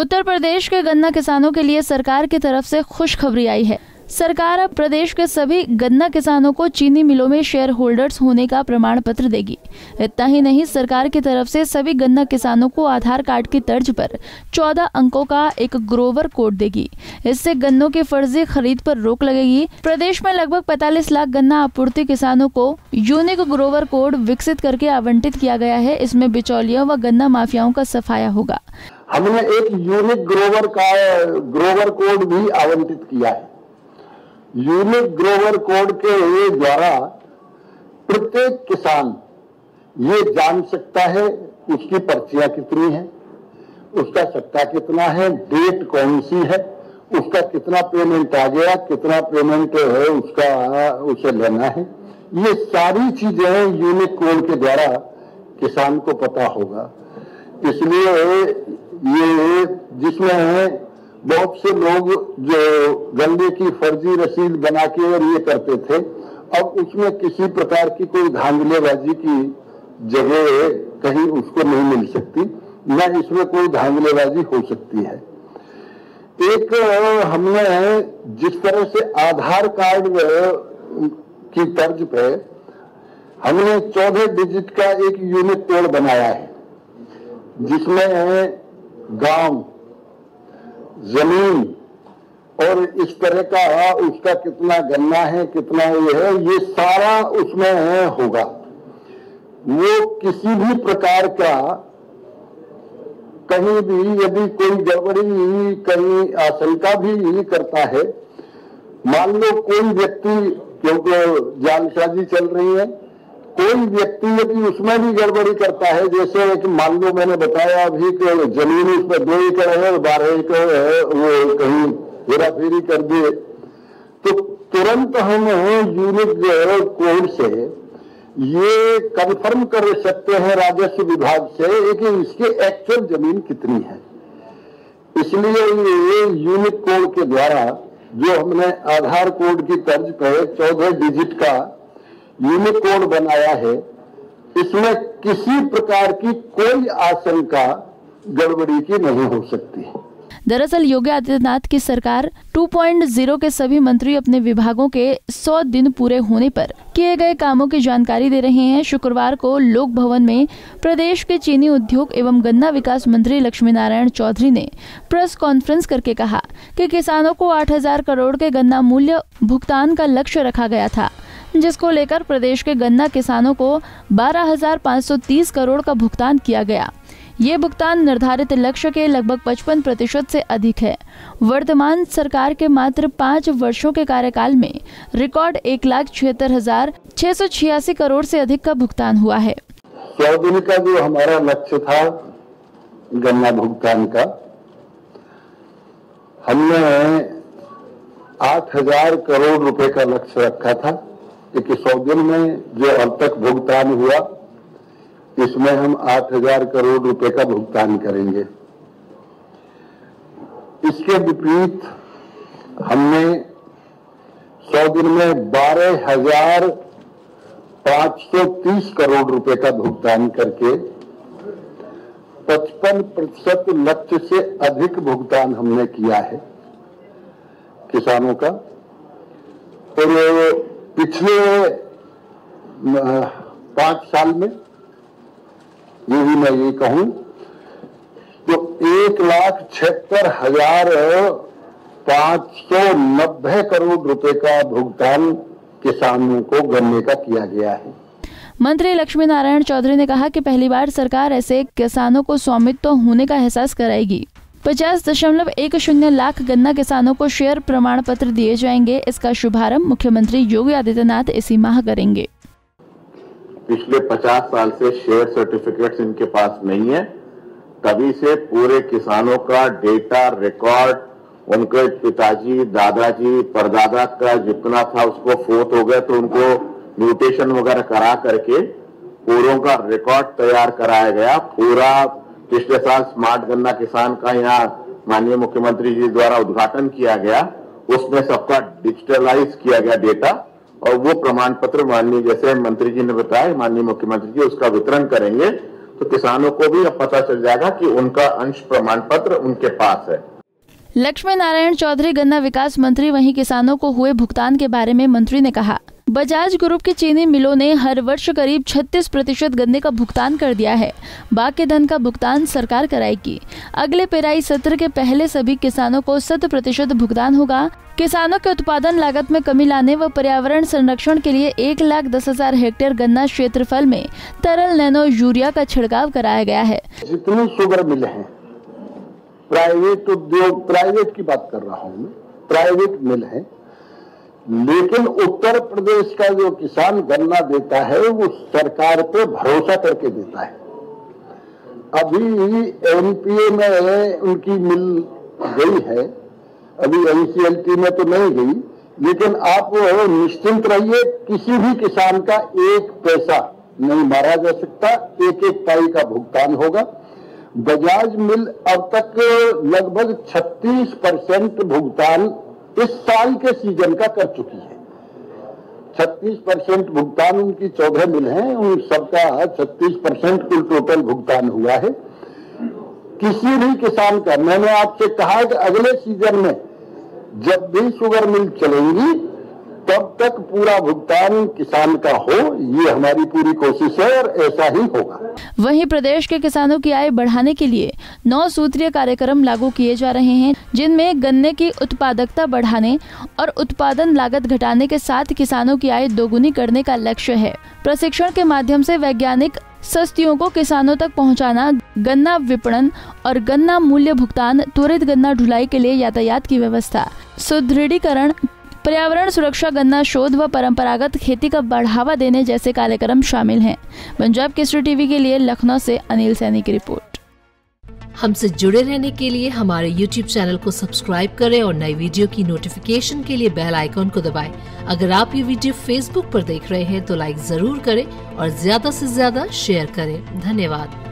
उत्तर प्रदेश के गन्ना किसानों के लिए सरकार की तरफ़ से खुशखबरी आई है। सरकार अब प्रदेश के सभी गन्ना किसानों को चीनी मिलों में शेयर होल्डर्स होने का प्रमाण पत्र देगी। इतना ही नहीं, सरकार की तरफ़ से सभी गन्ना किसानों को आधार कार्ड की तर्ज पर 14 अंकों का एक ग्रोवर कोड देगी। इससे गन्नों की फर्जी खरीद पर रोक लगेगी। प्रदेश में लगभग 45 लाख गन्ना आपूर्ति किसानों को यूनिक ग्रोवर कोड विकसित करके आवंटित किया गया है। इसमें बिचौलियों व गन्ना माफियाओं का सफाया होगा। हमने एक यूनिक ग्रोवर का ग्रोवर कोड भी आवंटित किया है। यूनिक ग्रोवर कोड के द्वारा प्रत्येक किसान ये जान सकता है उसकी पर्चियाँ कितनी है, उसका सट्टा कितना है डेट कौन सी है, उसका कितना पेमेंट आ गया, कितना पेमेंट है, उसका, उसे लेना है। ये सारी चीज़ें यूनिक कोड के द्वारा किसान को पता होगा। इसलिए ये जिसमें बहुत से लोग जो गन्ने की फर्जी रसीद बना के और ये करते थे, अब उसमें किसी प्रकार की कोई धांधलेबाजी की जगह कहीं उसको नहीं मिल सकती, न इसमें कोई धांधलेबाजी हो सकती है। एक, हमने जिस तरह से आधार कार्ड की तर्ज पे हमने चौदह डिजिट का एक यूनिट कोड बनाया है, जिसमें गाँव ज़मीन और इस तरह का है, उसका कितना गन्ना है, कितना ये है, ये सारा उसमें है, होगा। वो किसी भी प्रकार का कहीं भी यदि कोई गड़बड़ी, कहीं आशंका भी करता है, मान लो कोई व्यक्ति, क्योंकि जालसाजी चल रही है कोई व्यक्ति यदि उसमें भी गड़बड़ी करता है, जैसे एक मान लो मैंने बताया अभी कि ज़मीन उसमें दो एकड़ है और बारह एकड़ है, वो कहीं हेरा फेरी कर दिए तो तुरंत हम यूनिक कोड से। ये कंफर्म कर सकते हैं राजस्व विभाग से कि इसकी एक्चुअल ज़मीन कितनी है। इसलिए ये यूनिक कोड के द्वारा जो हमने आधार कोड की तर्ज पर चौदह डिजिट का यूनिकोड बनाया है, इसमें किसी प्रकार की कोई आशंका गड़बड़ी की नहीं हो सकती। दरअसल योगी आदित्यनाथ की सरकार 2.0 के सभी मंत्री अपने विभागों के 100 दिन पूरे होने पर किए गए कामों की जानकारी दे रहे हैं। शुक्रवार को लोक भवन में प्रदेश के चीनी उद्योग एवं गन्ना विकास मंत्री लक्ष्मी नारायण चौधरी ने प्रेस कॉन्फ्रेंस करके कहा कि किसानों को 8000 करोड़ के गन्ना मूल्य भुगतान का लक्ष्य रखा गया था। जिसको लेकर प्रदेश के गन्ना किसानों को 12,530 करोड़ का भुगतान किया गया। ये भुगतान निर्धारित लक्ष्य के लगभग 55 प्रतिशत से अधिक है। वर्तमान सरकार के मात्र पाँच वर्षों के कार्यकाल में रिकॉर्ड एक लाख छिहत्तर हज़ार छह सौ छियासी करोड़ से अधिक का भुगतान हुआ है। सौ दिन का जो हमारा लक्ष्य था गन्ना भुगतान का हमने आठ हज़ार करोड़ रुपए का लक्ष्य रखा था। कि सौ दिन में जो अब तक भुगतान हुआ, इसमें हम आठ हज़ार करोड़ रुपए का भुगतान करेंगे। इसके विपरीत हमने सौ दिन में बारह हज़ार पाँच सौ तीस करोड़ रुपए का भुगतान करके पचपन प्रतिशत लक्ष्य से अधिक भुगतान हमने किया है किसानों का। और पिछले पाँच साल में, ये भी मैं ये कहूँ तो एक लाख छिहत्तर हज़ार पाँच सौ नब्बे करोड़ रुपए का भुगतान किसानों को गन्ने का किया गया है। मंत्री लक्ष्मी नारायण चौधरी ने कहा कि पहली बार सरकार ऐसे किसानों को स्वामित्व होने का एहसास कराएगी। पचास दशमलव एक शून्य लाख गन्ना किसानों को शेयर प्रमाण पत्र दिए जाएँगे। इसका शुभारंभ मुख्यमंत्री योगी आदित्यनाथ इसी माह करेंगे। पिछले पचास साल से शेयर सर्टिफिकेट्स इनके पास नहीं है। तभी से पूरे किसानों का डेटा रिकॉर्ड, उनके पिताजी, दादाजी, परदादा का जितना था उसको फोत हो गया तो उनको म्यूटेशन वगैरह करा करके पूरों का रिकॉर्ड तैयार कराया गया। पूरा पिछले साल स्मार्ट गन्ना किसान का यहाँ माननीय मुख्यमंत्री जी द्वारा उद्घाटन किया गया, उसमें सबका डिजिटलाइज किया गया डेटा और वो प्रमाण पत्र माननीय, जैसे मंत्री जी ने बताया, माननीय मुख्यमंत्री जी उसका वितरण करेंगे तो किसानों को भी अब पता चल जाएगा कि उनका अंश प्रमाण पत्र उनके पास है। लक्ष्मी नारायण चौधरी गन्ना विकास मंत्री, वहीं किसानों को हुए भुगतान के बारे में मंत्री ने कहा। बजाज ग्रुप के चीनी मिलों ने हर वर्ष करीब 36 प्रतिशत गन्ने का भुगतान कर दिया है। बाकी धन का भुगतान सरकार कराएगी। अगले पेराई सत्र के पहले सभी किसानों को शत प्रतिशत भुगतान होगा। किसानों के उत्पादन लागत में कमी लाने व पर्यावरण संरक्षण के लिए एक लाख दस हज़ार हेक्टेयर गन्ना क्षेत्रफल में तरल नैनो यूरिया का छिड़काव कराया गया है। जितनी शुगर मिल है। प्राइवेट उद्योग प्राइवेट की बात कर रहा हूँ प्राइवेट मिल है। लेकिन उत्तर प्रदेश का जो किसान गन्ना देता है, वो सरकार पे भरोसा करके देता है। अभी एनपीए में उनकी मिल गई है, अभी एनसीएलटी में तो नहीं गई, लेकिन आप निश्चिंत रहिए, किसी भी किसान का एक पैसा नहीं मारा जा सकता एक एक पाई का भुगतान होगा। बजाज मिल अब तक लगभग 36 परसेंट भुगतान इस साल के सीज़न का कर चुकी है। 36 परसेंट भुगतान उनकी चौदह मिल है। उन सबका 36 परसेंट कुल टोटल भुगतान हुआ है। किसी भी किसान का, मैंने आपसे कहा कि अगले सीज़न में जब भी शुगर मिल चलेंगी तब तक पूरा भुगतान किसान का हो ये हमारी पूरी कोशिश है और ऐसा ही होगा। वहीं प्रदेश के किसानों की आय बढ़ाने के लिए नौ सूत्रीय कार्यक्रम लागू किए जा रहे हैं जिनमें गन्ने की उत्पादकता बढ़ाने और उत्पादन लागत घटाने के साथ किसानों की आय दोगुनी करने का लक्ष्य है। प्रशिक्षण के माध्यम से वैज्ञानिक सस्तियों को किसानों तक पहुंचाना, गन्ना विपणन और गन्ना मूल्य भुगतान त्वरित गन्ना ढुलाई के लिए यातायात की व्यवस्था। सुदृढ़ीकरण पर्यावरण सुरक्षा, गन्ना शोध व परंपरागत खेती का बढ़ावा देने जैसे कार्यक्रम शामिल हैं। पंजाब केसरी टीवी के लिए लखनऊ से अनिल सैनी की रिपोर्ट। हमसे जुड़े रहने के लिए हमारे YouTube चैनल को सब्सक्राइब करें और नई वीडियो की नोटिफिकेशन के लिए बेल आइकॉन को दबाएँ। अगर आप ये वीडियो Facebook पर देख रहे हैं तो लाइक ज़रूर करें और ज़्यादा से ज़्यादा शेयर करें। धन्यवाद।